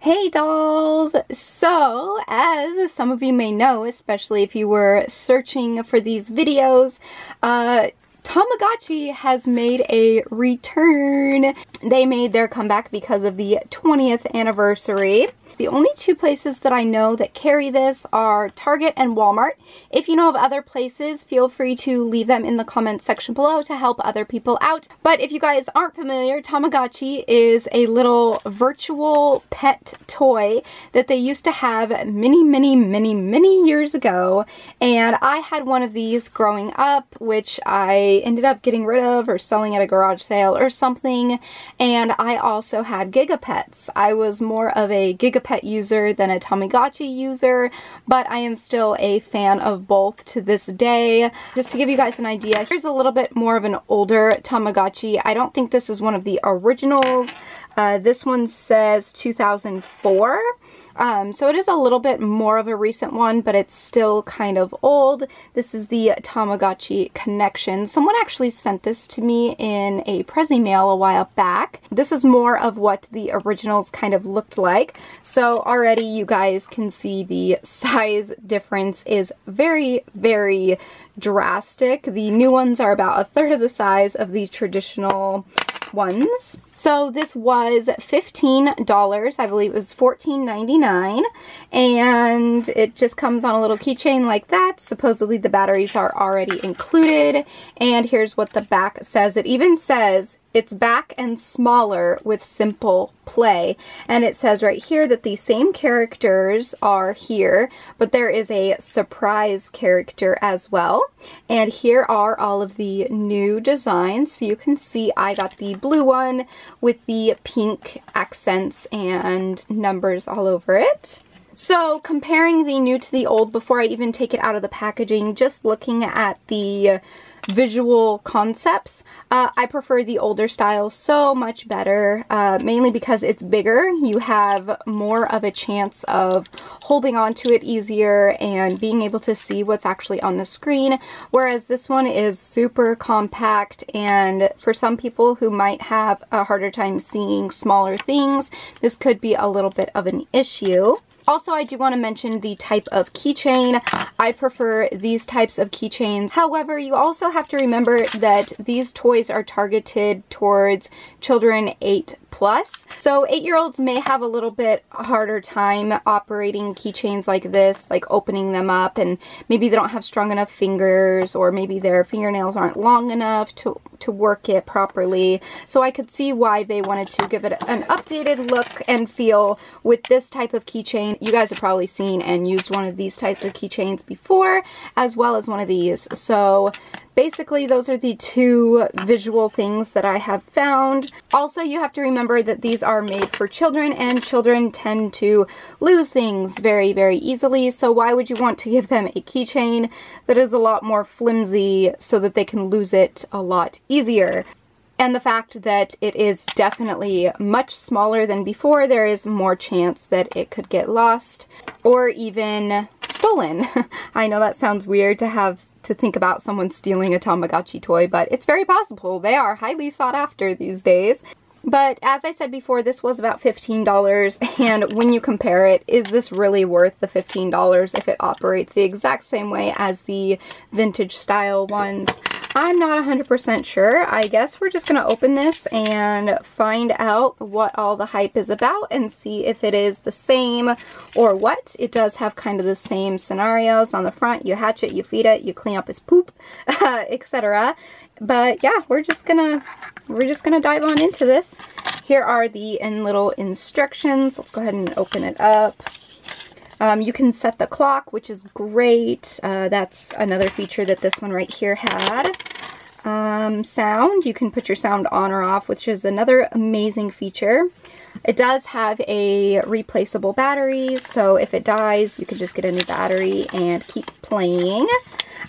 Hey dolls! So, as some of you may know, especially if you were searching for these videos, uh, Tamagotchi has made a return. They made their comeback because of the 20th anniversary. The only two places that I know that carry this are Target and Walmart. If you know of other places, feel free to leave them in the comments section below to help other people out. But if you guys aren't familiar, Tamagotchi is a little virtual pet toy that they used to have many, many, many, many years ago. And I had one of these growing up, which I ended up getting rid of or selling at a garage sale or something. And I also had Gigapets. I was more of a Gigapet Pet user than a Tamagotchi user, but I am still a fan of both to this day. Just to give you guys an idea, here's a little bit more of an older Tamagotchi. I don't think this is one of the originals. Uh, this one says 2004. Um, so it is a little bit more of a recent one, but it's still kind of old. This is the Tamagotchi Connection. Someone actually sent this to me in a Prezi mail a while back. This is more of what the originals kind of looked like. So already you guys can see the size difference is very, very drastic. The new ones are about a third of the size of the traditional ones. So this was $15. I believe it was $14.99. And it just comes on a little keychain like that. Supposedly the batteries are already included. And here's what the back says. It even says it's back and smaller with simple play. And it says right here that the same characters are here, but there is a surprise character as well. And here are all of the new designs. So you can see I got the blue one with the pink accents and numbers all over it. So comparing the new to the old before I even take it out of the packaging, just looking at the visual concepts. Uh, I prefer the older style so much better, uh, mainly because it's bigger. You have more of a chance of holding on to it easier and being able to see what's actually on the screen, whereas this one is super compact and for some people who might have a harder time seeing smaller things, this could be a little bit of an issue. Also, I do want to mention the type of keychain. I prefer these types of keychains. However, you also have to remember that these toys are targeted towards children 8 plus. So eight-year-olds may have a little bit harder time operating keychains like this, like opening them up, and maybe they don't have strong enough fingers, or maybe their fingernails aren't long enough to, to work it properly. So I could see why they wanted to give it an updated look and feel with this type of keychain. You guys have probably seen and used one of these types of keychains before, as well as one of these. So basically those are the two visual things that I have found. Also, you have to remember that these are made for children and children tend to lose things very, very easily. So why would you want to give them a keychain that is a lot more flimsy so that they can lose it a lot easier? And the fact that it is definitely much smaller than before, there is more chance that it could get lost or even stolen. I know that sounds weird to have to think about someone stealing a Tamagotchi toy, but it's very possible. They are highly sought after these days. But as I said before, this was about $15, and when you compare it, is this really worth the $15 if it operates the exact same way as the vintage style ones? I'm not 100% sure. I guess we're just going to open this and find out what all the hype is about and see if it is the same or what. It does have kind of the same scenarios on the front. You hatch it, you feed it, you clean up its poop, etc. But yeah, we're just gonna we're just gonna dive on into this. Here are the in little instructions. Let's go ahead and open it up. Um, you can set the clock, which is great. Uh, that's another feature that this one right here had. Um, sound, you can put your sound on or off, which is another amazing feature. It does have a replaceable battery, so if it dies, you can just get a new battery and keep playing.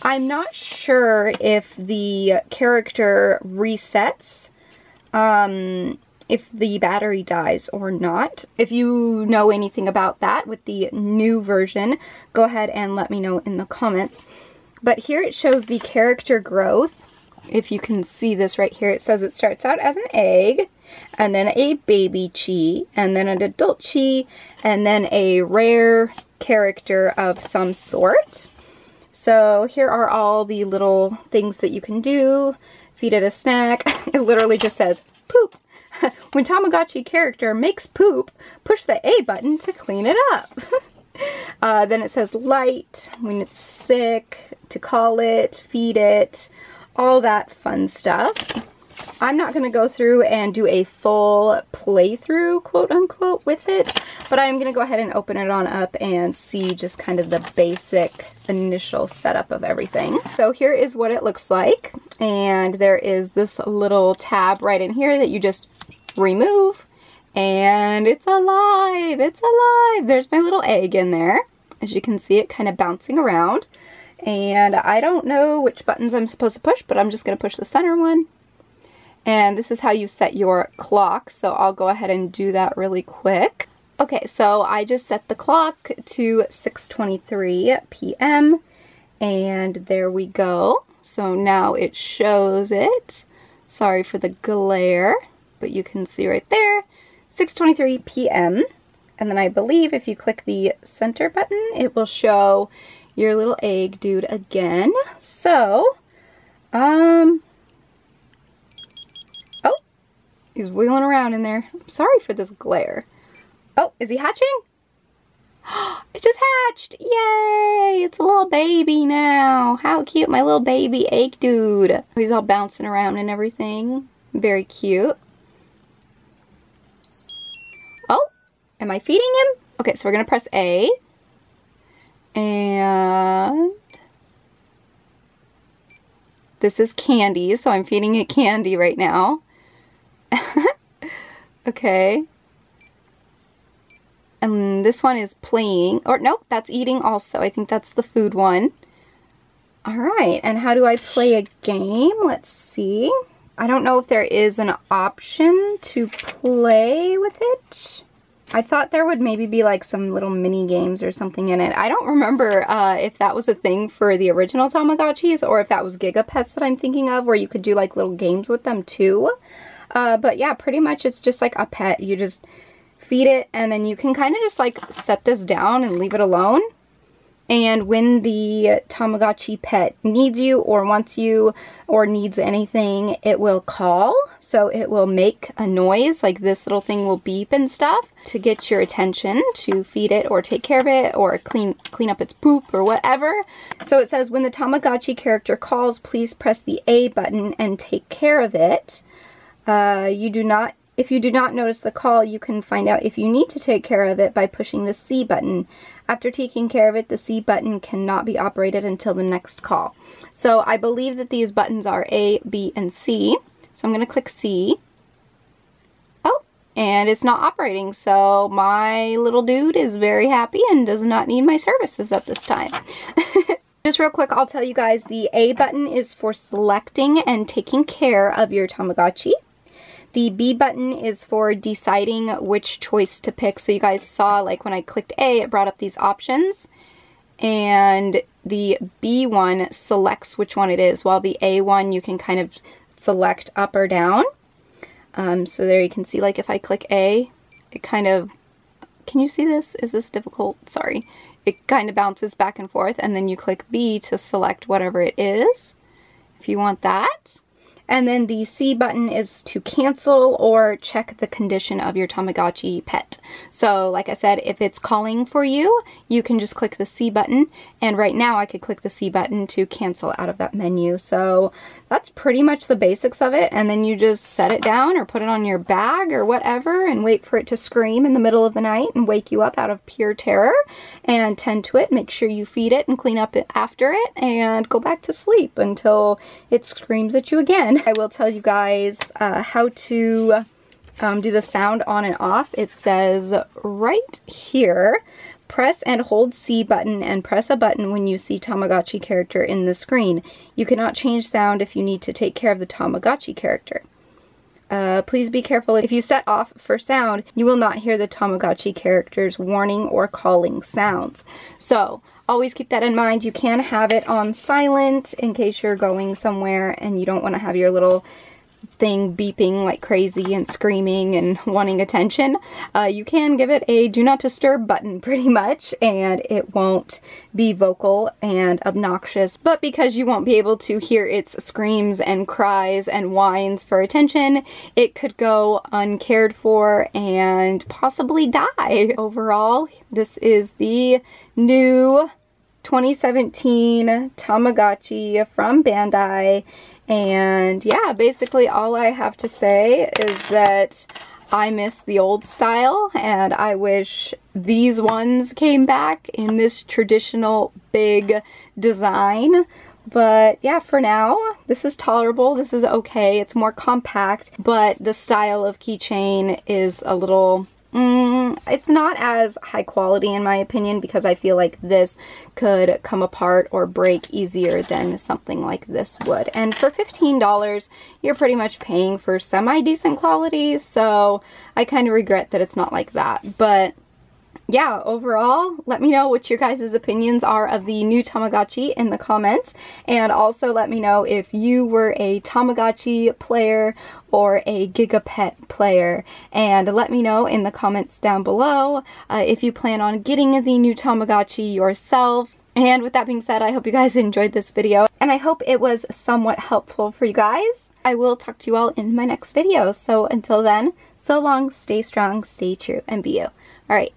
I'm not sure if the character resets um, if the battery dies or not. If you know anything about that with the new version, go ahead and let me know in the comments. But here it shows the character growth. If you can see this right here, it says it starts out as an egg and then a baby Chi, and then an adult Chi, and then a rare character of some sort. So here are all the little things that you can do. Feed it a snack. It literally just says poop. when Tamagotchi character makes poop, push the A button to clean it up. uh, then it says light, when it's sick, to call it, feed it, all that fun stuff. I'm not going to go through and do a full playthrough, quote unquote, with it, but I'm going to go ahead and open it on up and see just kind of the basic initial setup of everything. So here is what it looks like, and there is this little tab right in here that you just remove, and it's alive, it's alive. There's my little egg in there. As you can see it kind of bouncing around. And I don't know which buttons I'm supposed to push, but I'm just going to push the center one and this is how you set your clock. So I'll go ahead and do that really quick. Okay, so I just set the clock to 6.23 p.m. And there we go. So now it shows it. Sorry for the glare, but you can see right there, 6.23 p.m. And then I believe if you click the center button, it will show your little egg dude again. So, um, oh, He's wheeling around in there. I'm sorry for this glare. Oh, is he hatching? it just hatched! Yay! It's a little baby now. How cute, my little baby egg dude. He's all bouncing around and everything. Very cute. Am I feeding him? Okay, so we're going to press A. And this is candy, so I'm feeding it candy right now. okay. And this one is playing. Or nope, that's eating also. I think that's the food one. Alright, and how do I play a game? Let's see. I don't know if there is an option to play with it. I thought there would maybe be like some little mini games or something in it. I don't remember uh, if that was a thing for the original Tamagotchis or if that was Gigapets that I'm thinking of where you could do like little games with them too. Uh, but yeah, pretty much it's just like a pet. You just feed it and then you can kind of just like set this down and leave it alone. And when the Tamagotchi pet needs you or wants you or needs anything, it will call. So it will make a noise, like this little thing will beep and stuff to get your attention to feed it or take care of it or clean clean up its poop or whatever. So it says when the Tamagotchi character calls, please press the A button and take care of it. Uh, you do not, if you do not notice the call, you can find out if you need to take care of it by pushing the C button. After taking care of it, the C button cannot be operated until the next call. So I believe that these buttons are A, B, and C. So I'm going to click C. Oh, and it's not operating. So my little dude is very happy and does not need my services at this time. Just real quick, I'll tell you guys the A button is for selecting and taking care of your Tamagotchi. The B button is for deciding which choice to pick. So you guys saw like when I clicked A, it brought up these options. And the B one selects which one it is, while the A one you can kind of select up or down. Um, so there you can see like if I click A, it kind of, can you see this? Is this difficult? Sorry. It kind of bounces back and forth and then you click B to select whatever it is if you want that. And then the C button is to cancel or check the condition of your Tamagotchi pet. So like I said, if it's calling for you, you can just click the C button. And right now I could click the C button to cancel out of that menu. So that's pretty much the basics of it. And then you just set it down or put it on your bag or whatever and wait for it to scream in the middle of the night and wake you up out of pure terror and tend to it. Make sure you feed it and clean up after it and go back to sleep until it screams at you again. I will tell you guys uh, how to um, do the sound on and off. It says right here, Press and hold C button and press a button when you see Tamagotchi character in the screen. You cannot change sound if you need to take care of the Tamagotchi character. Uh, please be careful. If you set off for sound, you will not hear the Tamagotchi character's warning or calling sounds. So, always keep that in mind. You can have it on silent in case you're going somewhere and you don't want to have your little thing beeping like crazy and screaming and wanting attention, uh, you can give it a do not disturb button pretty much and it won't be vocal and obnoxious. But because you won't be able to hear its screams and cries and whines for attention, it could go uncared for and possibly die. Overall, this is the new 2017 Tamagotchi from Bandai and yeah, basically all I have to say is that I miss the old style and I wish these ones came back in this traditional big design. But yeah, for now, this is tolerable. This is okay. It's more compact, but the style of keychain is a little Mm, it's not as high quality in my opinion because I feel like this could come apart or break easier than something like this would. And for $15, you're pretty much paying for semi-decent quality, so I kind of regret that it's not like that. But yeah, overall, let me know what your guys' opinions are of the new Tamagotchi in the comments. And also let me know if you were a Tamagotchi player or a Gigapet player. And let me know in the comments down below uh, if you plan on getting the new Tamagotchi yourself. And with that being said, I hope you guys enjoyed this video. And I hope it was somewhat helpful for you guys. I will talk to you all in my next video. So until then, so long, stay strong, stay true, and be you. Alright.